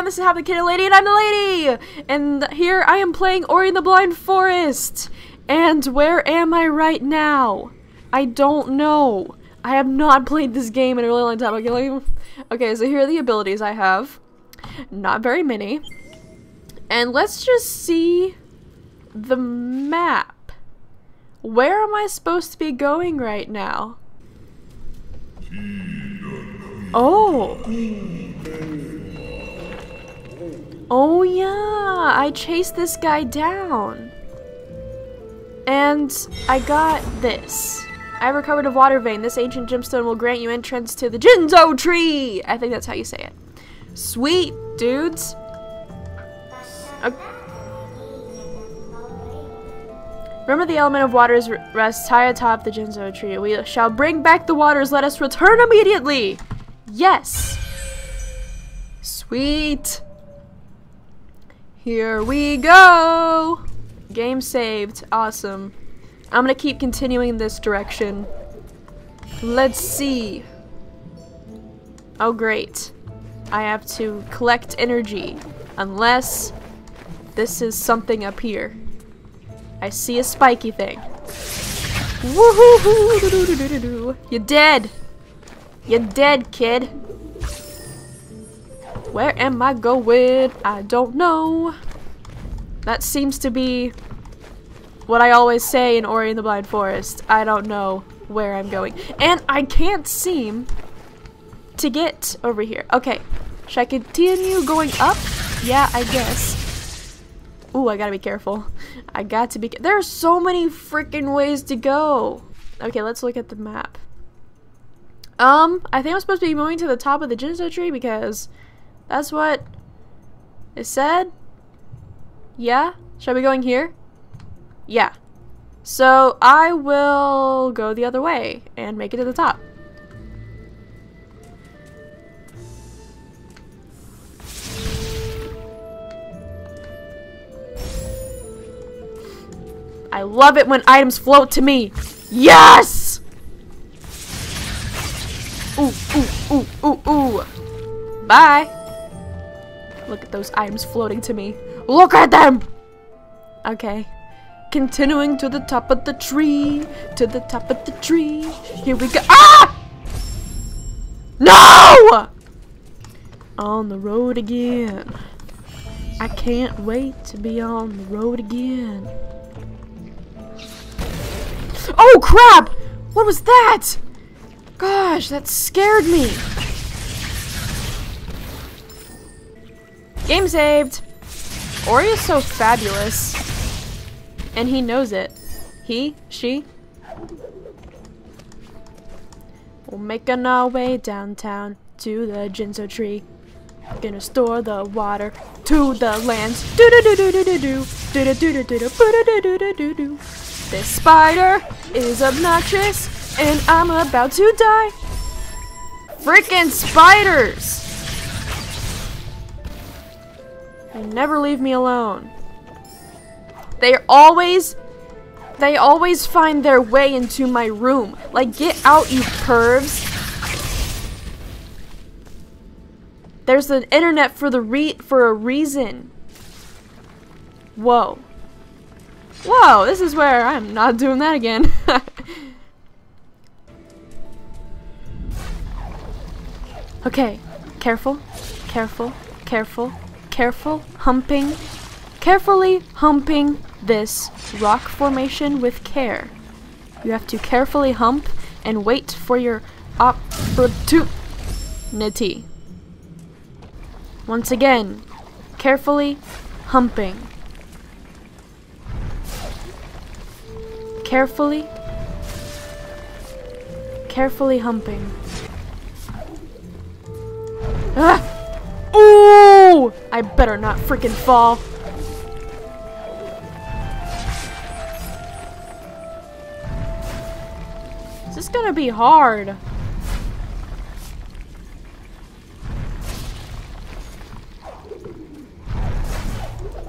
everyone, this is How the Kitty Lady, and I'm the lady! And here I am playing Ori and the Blind Forest! And where am I right now? I don't know. I have not played this game in a really long time. Okay, okay so here are the abilities I have. Not very many. And let's just see the map. Where am I supposed to be going right now? Oh! Oh yeah, I chased this guy down. And I got this. I recovered a water vein. This ancient gemstone will grant you entrance to the Ginso tree! I think that's how you say it. Sweet, dudes. Okay. Remember the element of waters rests high atop the Ginso tree. We shall bring back the waters. Let us return immediately. Yes. Sweet. Here we go! Game saved. Awesome. I'm gonna keep continuing this direction. Let's see. Oh great. I have to collect energy. Unless this is something up here. I see a spiky thing. Woohoo! You're dead! You're dead, kid! Where am I going? I don't know. That seems to be what I always say in Ori and the Blind Forest. I don't know where I'm going. And I can't seem to get over here. Okay. Should I continue going up? Yeah, I guess. Ooh, I gotta be careful. I got to be- There are so many freaking ways to go! Okay, let's look at the map. Um, I think I'm supposed to be moving to the top of the Ginso tree because that's what it said. Yeah? I be going here? Yeah. So I will go the other way and make it to the top. I love it when items float to me. Yes! Ooh, ooh, ooh, ooh, ooh. Bye. Look at those items floating to me. Look at them! Okay. Continuing to the top of the tree. To the top of the tree. Here we go. Ah! No! On the road again. I can't wait to be on the road again. Oh crap! What was that? Gosh, that scared me. Game saved! Ori is so fabulous. And he knows it. He? She? We're making our way downtown to the Ginso tree. Gonna store the water to the lands. Do do do do do do do. Do do do do do do do do do do do. This spider is obnoxious and I'm about to die. Freaking spiders! They never leave me alone. They always, they always find their way into my room. Like, get out, you pervs. There's an internet for the re for a reason. Whoa. Whoa, this is where I'm not doing that again. okay, careful, careful, careful, careful, humping, carefully humping this rock formation with care. You have to carefully hump and wait for your opportunity. Once again, carefully humping. Carefully, carefully humping. Ah! Ooh! I better not freaking fall. This is gonna be hard?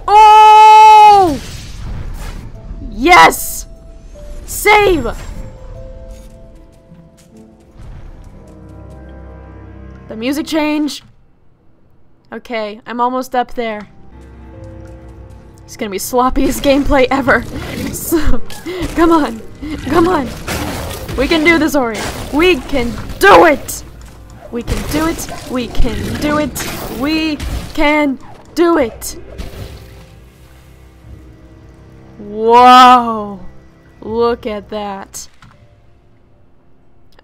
Oh! Yes! Save! The music changed. Okay, I'm almost up there. It's gonna be sloppiest gameplay ever. come on. Come on. We can do this, Ori. We can do it! We can do it. We can do it. We can do it. Whoa. Look at that.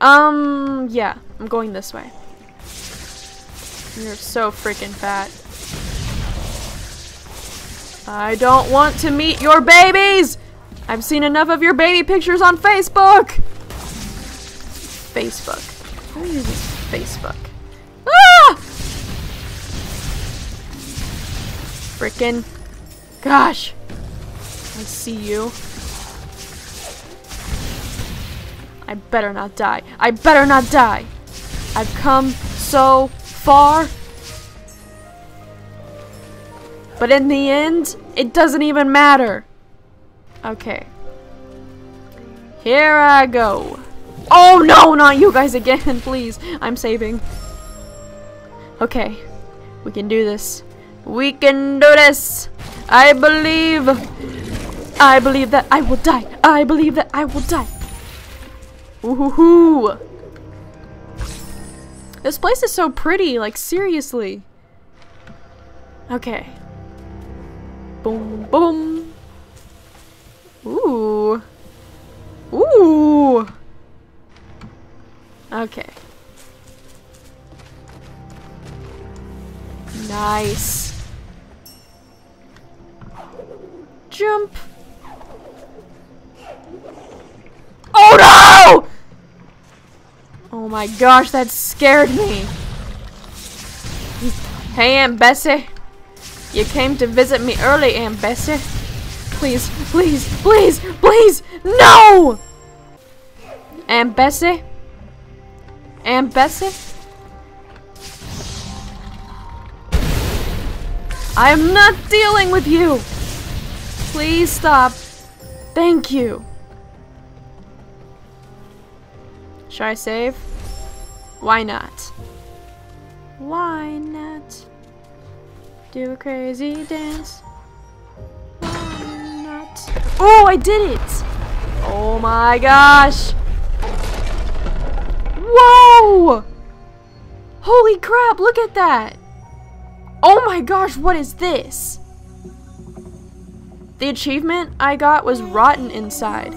Um, yeah. I'm going this way. You're so freaking fat. I don't want to meet your babies! I've seen enough of your baby pictures on Facebook! Facebook. Who uses Facebook? Ah! Frickin' gosh. I see you. I better not die. I better not die. I've come so far. But in the end, it doesn't even matter. Okay. Here I go. Oh no, not you guys again, please. I'm saving. Okay. We can do this. We can do this. I believe. I believe that I will die. I believe that I will die. Ooh This place is so pretty, like seriously. Okay. Boom, boom. Ooh. Ooh. Okay. Nice. Jump. Oh no! Oh my gosh, that scared me. Hey, Aunt Bessie. You came to visit me early, Aunt Bessie. Please, please, please, please, no! Aunt Bessie? Aunt Bessie? I am not dealing with you! Please stop. Thank you. Should I save? Why not? Why not? Do a crazy dance. Why not? Oh, I did it! Oh my gosh! Whoa! Holy crap, look at that! Oh my gosh, what is this? The achievement I got was rotten inside.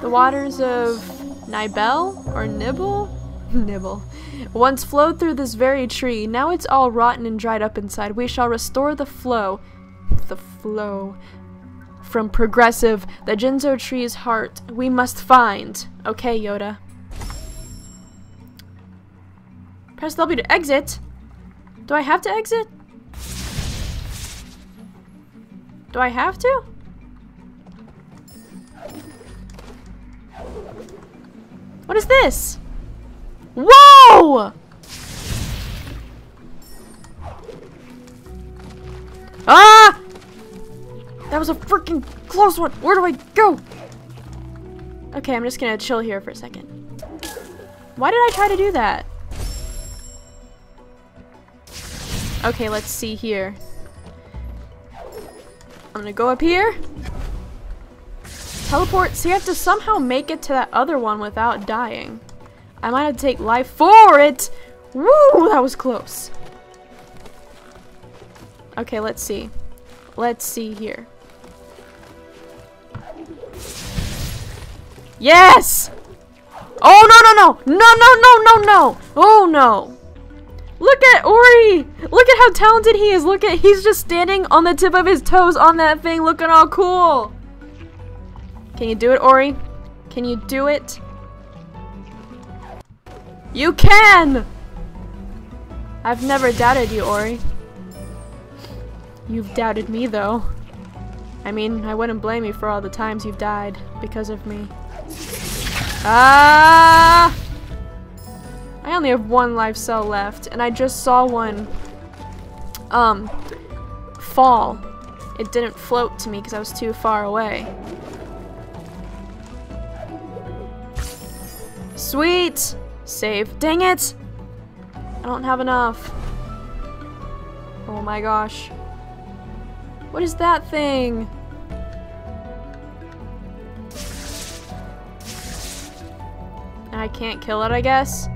The waters of Nibel or Nibble? Nibble. Once flowed through this very tree, now it's all rotten and dried up inside. We shall restore the flow. The flow. From progressive, the Ginso tree's heart, we must find. Okay, Yoda. Press W to exit. Do I have to exit? Do I have to? What is this? Whoa! Ah! That was a freaking close one. Where do I go? Okay, I'm just gonna chill here for a second. Why did I try to do that? Okay, let's see here. I'm gonna go up here. Teleport. So you have to somehow make it to that other one without dying. I might have to take life for it. Woo! That was close. Okay, let's see. Let's see here. Yes! Oh, no, no, no! No, no, no, no, no! Oh, no! Look at Ori! Look at how talented he is! Look at- he's just standing on the tip of his toes on that thing looking all cool! Can you do it, Ori? Can you do it? You can! I've never doubted you, Ori. You've doubted me, though. I mean, I wouldn't blame you for all the times you've died because of me. Ah! I only have one life cell left, and I just saw one, um, fall. It didn't float to me because I was too far away. Sweet! Save. Dang it! I don't have enough. Oh my gosh. What is that thing? I can't kill it, I guess.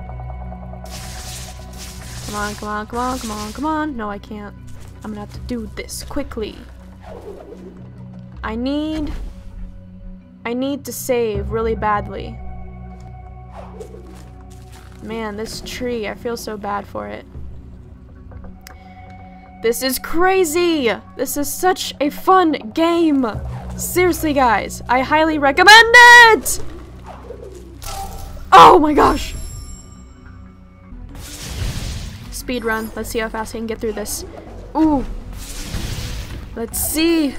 Come on, come on, come on, come on, come on. No, I can't. I'm gonna have to do this quickly. I need... I need to save really badly. Man, this tree, I feel so bad for it. This is crazy! This is such a fun game! Seriously, guys, I highly recommend it! Oh my gosh! Speed run. Let's see how fast I can get through this. Ooh. Let's see.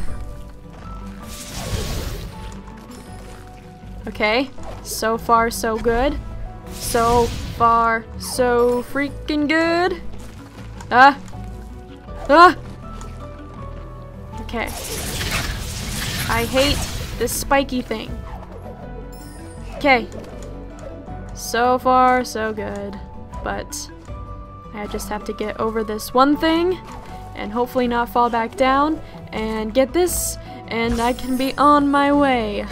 Okay. So far, so good. So far, so freaking good. Ah. Ah! Okay. I hate this spiky thing. Okay. So far, so good. But I just have to get over this one thing and hopefully not fall back down and get this and I can be on my way.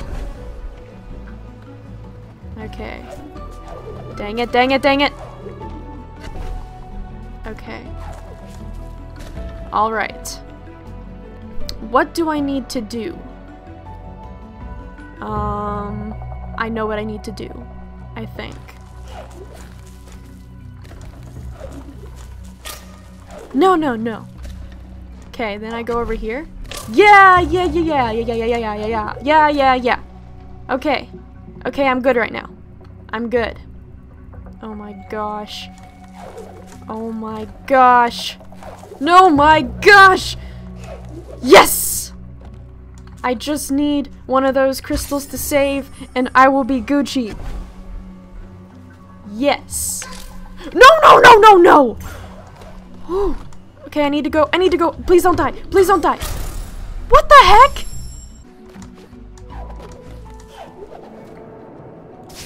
Okay. Dang it, dang it, dang it! Okay. Alright. What do I need to do? Um, I know what I need to do. I think. No, no, no. Okay, then I go over here. Yeah, yeah, yeah, yeah, yeah, yeah, yeah, yeah, yeah, yeah, yeah, yeah, yeah. Okay. Okay, I'm good right now. I'm good. Oh my gosh. Oh my gosh. No, my gosh! Yes! I just need one of those crystals to save, and I will be Gucci. Yes. No, no, no, no, no! okay, I need to go. I need to go. Please don't die. Please don't die. What the heck?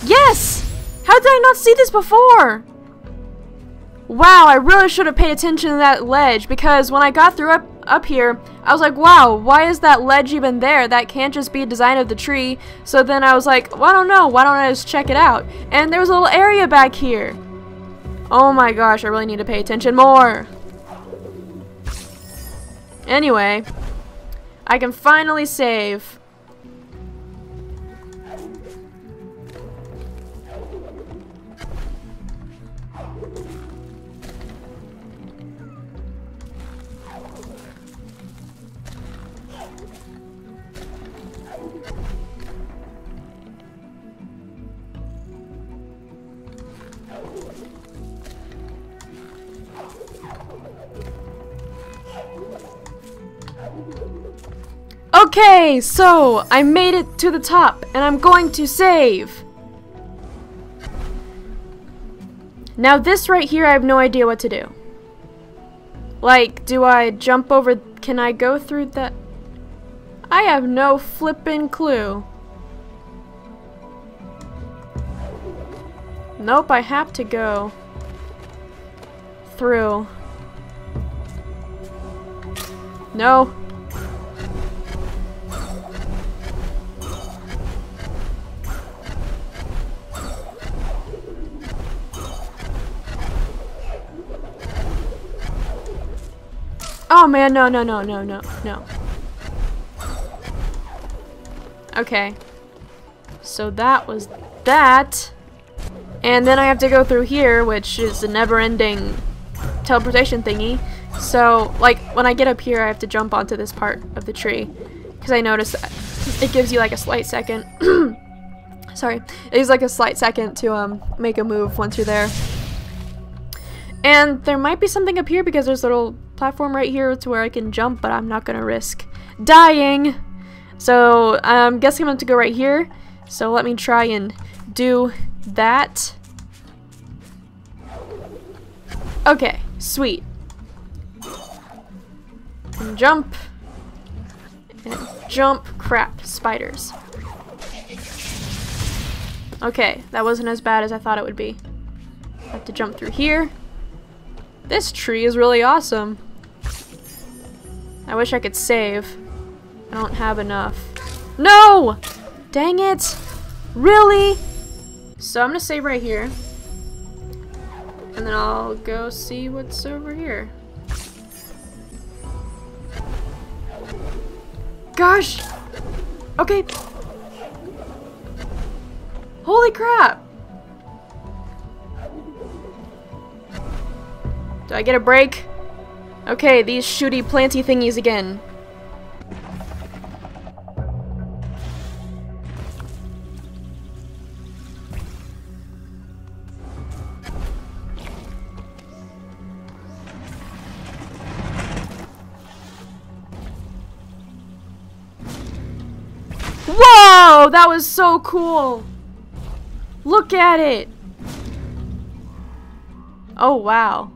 Yes! How did I not see this before? Wow, I really should have paid attention to that ledge because when I got through up, up here, I was like, wow, why is that ledge even there? That can't just be a design of the tree. So then I was like, well, I don't know. Why don't I just check it out? And there was a little area back here. Oh my gosh, I really need to pay attention more. Anyway, I can finally save. Okay, so I made it to the top and I'm going to save. Now this right here, I have no idea what to do. Like, do I jump over? Can I go through that? I have no flippin' clue. Nope, I have to go through. No. Oh man, no, no, no, no, no, no. Okay. So that was that. And then I have to go through here, which is a never-ending teleportation thingy. So, like, when I get up here, I have to jump onto this part of the tree. Because I noticed that it gives you, like, a slight second. Sorry. It gives, like, a slight second to um make a move once you're there. And there might be something up here because there's little platform right here to where I can jump, but I'm not going to risk dying. So I'm guessing I'm going to go right here. So let me try and do that. Okay, sweet. And jump. And jump. Crap, spiders. Okay, that wasn't as bad as I thought it would be. I have to jump through here. This tree is really awesome. I wish I could save. I don't have enough. No! Dang it! Really? So I'm gonna save right here. And then I'll go see what's over here. Gosh! Okay. Holy crap! Do I get a break? Okay, these shooty planty thingies again. Whoa! That was so cool! Look at it! Oh, wow.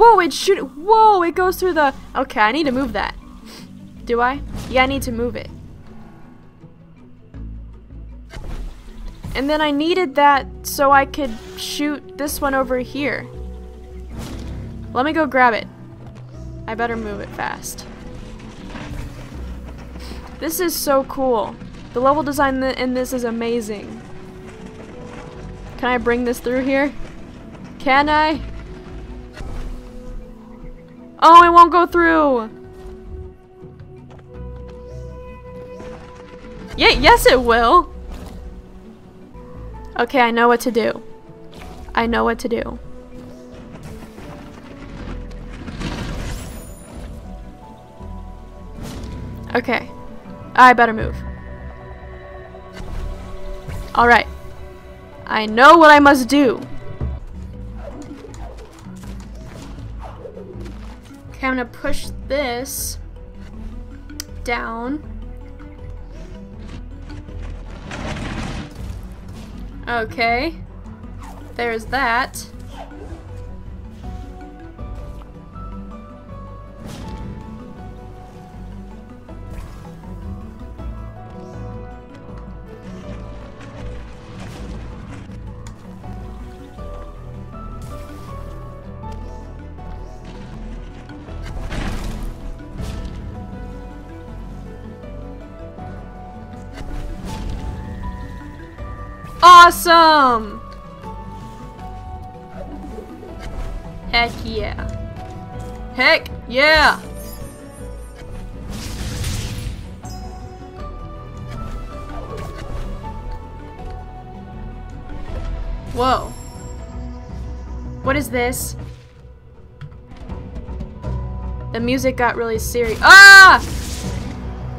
Whoa, it shoot- Whoa, it goes through the- Okay, I need to move that. Do I? Yeah, I need to move it. And then I needed that so I could shoot this one over here. Let me go grab it. I better move it fast. This is so cool. The level design in this is amazing. Can I bring this through here? Can I? Oh, it won't go through! Yeah, yes it will! Okay, I know what to do. I know what to do. Okay. I better move. Alright. I know what I must do. Okay, I'm gonna push this down. Okay. There's that. Awesome! Heck yeah. Heck yeah! Whoa. What is this? The music got really serious. Ah!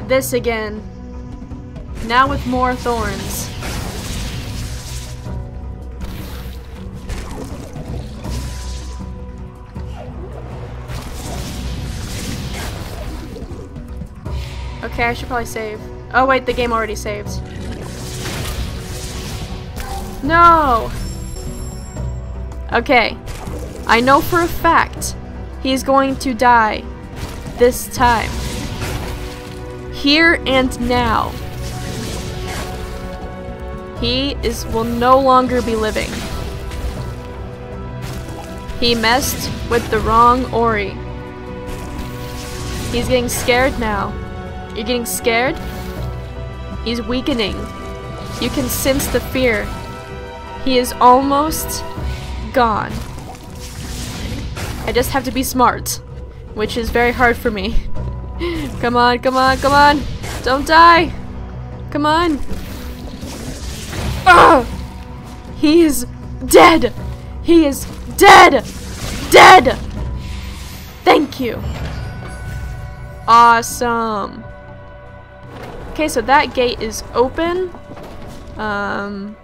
This again. Now with more thorns. Okay, I should probably save. Oh wait, the game already saved. No! Okay. I know for a fact he's going to die this time. Here and now. He is will no longer be living. He messed with the wrong Ori. He's getting scared now. You're getting scared? He's weakening. You can sense the fear. He is almost gone. I just have to be smart, which is very hard for me. come on, come on, come on! Don't die! Come on! Ugh! He is dead! He is dead! Dead! Thank you! Awesome! Okay, so that gate is open. Um,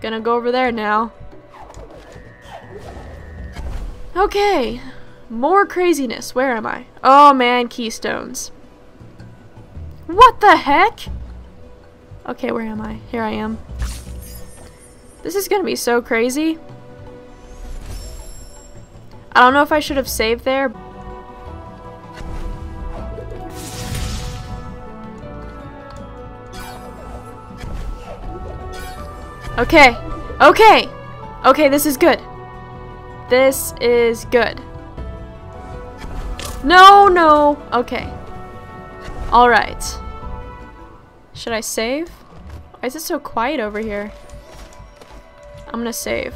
gonna go over there now. Okay, more craziness. Where am I? Oh man, keystones. What the heck? Okay, where am I? Here I am. This is gonna be so crazy. I don't know if I should have saved there. Okay. Okay. Okay, this is good. This is good. No, no. Okay. Alright. Should I save? Why is it so quiet over here? I'm gonna save.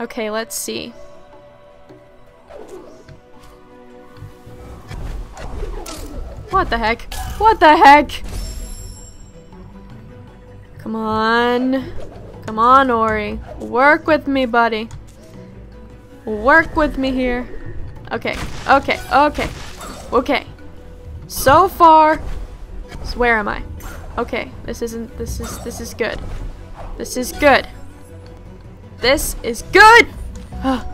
Okay, let's see. What the heck? What the heck? Come on. Come on, Ori. Work with me, buddy. Work with me here. Okay, okay, okay, okay. So far, so where am I? Okay, this isn't, this is, this is good. This is good. This is good!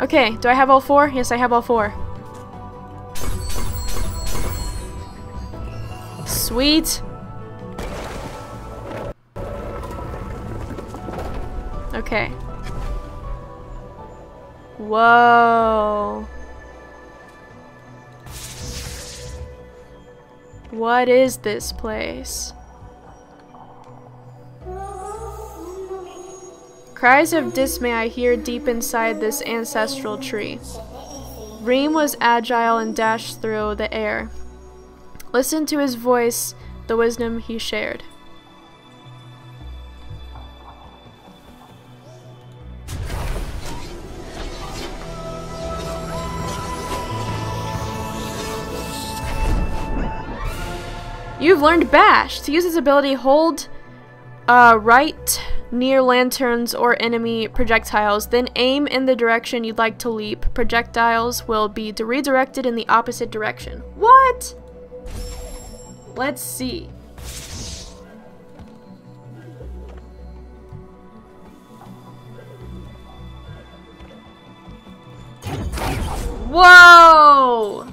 okay, do I have all four? Yes, I have all four. Sweet. Okay. Whoa. What is this place? Cries of dismay I hear deep inside this ancestral tree. Reem was agile and dashed through the air. Listen to his voice, the wisdom he shared. You've learned Bash. To use his ability, hold uh, right near lanterns or enemy projectiles, then aim in the direction you'd like to leap. Projectiles will be redirected in the opposite direction. What? Let's see. Whoa!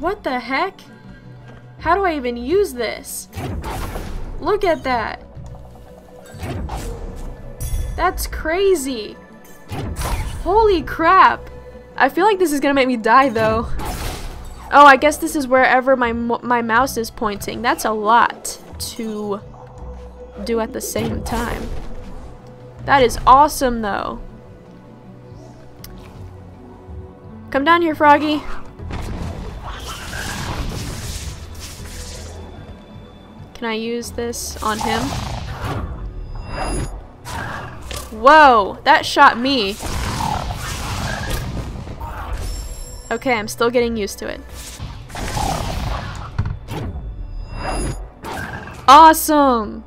What the heck? How do I even use this? Look at that. That's crazy. Holy crap. I feel like this is gonna make me die though. Oh, I guess this is wherever my, my mouse is pointing. That's a lot to do at the same time. That is awesome though. Come down here, Froggy. Can I use this on him? Whoa, that shot me. Okay, I'm still getting used to it. Awesome!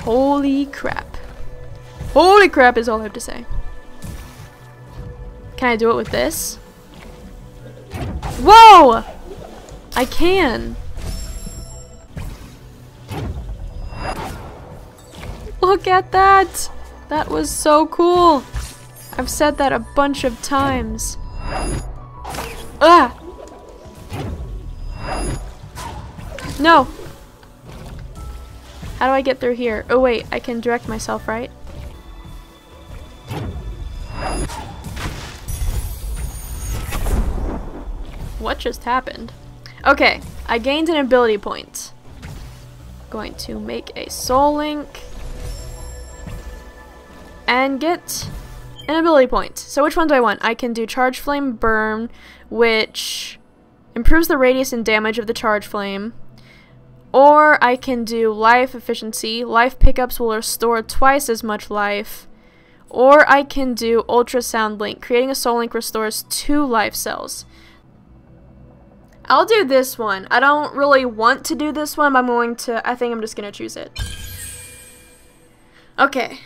Holy crap. Holy crap is all I have to say. Can I do it with this? Whoa! I can. Look at that! That was so cool! I've said that a bunch of times. Ah! No! How do I get through here? Oh wait, I can direct myself, right? What just happened? Okay, I gained an ability point. Going to make a soul link. And get an ability point. So which one do I want? I can do Charge Flame Burn, which improves the radius and damage of the Charge Flame. Or I can do Life Efficiency. Life pickups will restore twice as much life. Or I can do Ultrasound Link. Creating a soul link restores two life cells. I'll do this one. I don't really want to do this one, but I'm going to, I think I'm just going to choose it. Okay.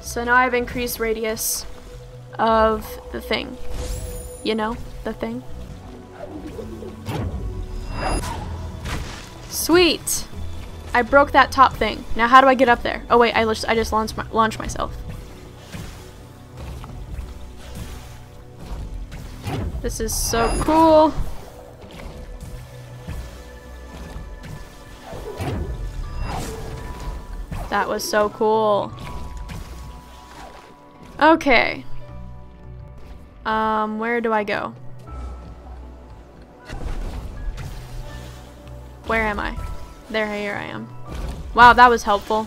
So now I have increased radius of the thing. You know, the thing. Sweet! I broke that top thing. Now how do I get up there? Oh wait, I just, I just launched, my, launched myself. This is so cool. That was so cool. Okay. Um, where do I go? Where am I? There, here I am. Wow, that was helpful.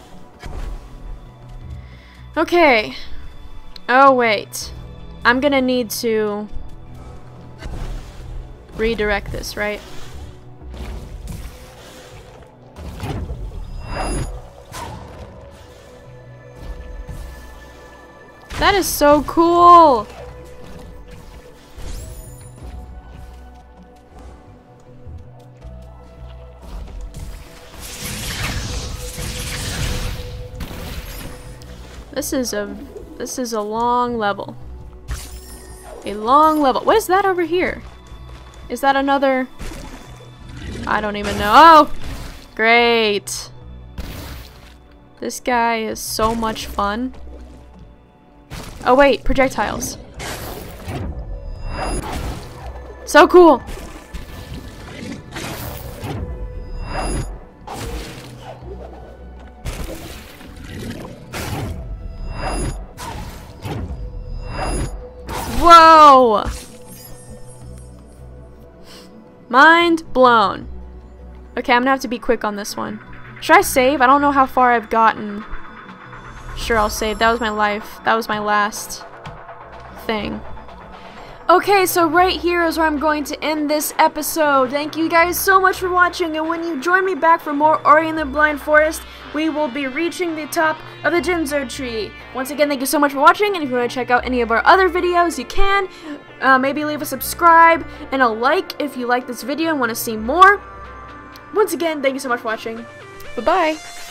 Okay. Oh, wait. I'm gonna need to redirect this, right? That is so cool! This is a this is a long level. A long level. What is that over here? Is that another I don't even know. Oh! Great. This guy is so much fun. Oh wait, projectiles. So cool! Mind blown. Okay, I'm gonna have to be quick on this one. Should I save? I don't know how far I've gotten. Sure, I'll save. That was my life. That was my last thing. Okay, so right here is where I'm going to end this episode. Thank you guys so much for watching, and when you join me back for more Ori and the Blind Forest, we will be reaching the top of the Ginso tree. Once again, thank you so much for watching, and if you want to check out any of our other videos, you can. Uh, maybe leave a subscribe and a like if you like this video and want to see more. Once again, thank you so much for watching. Bye-bye.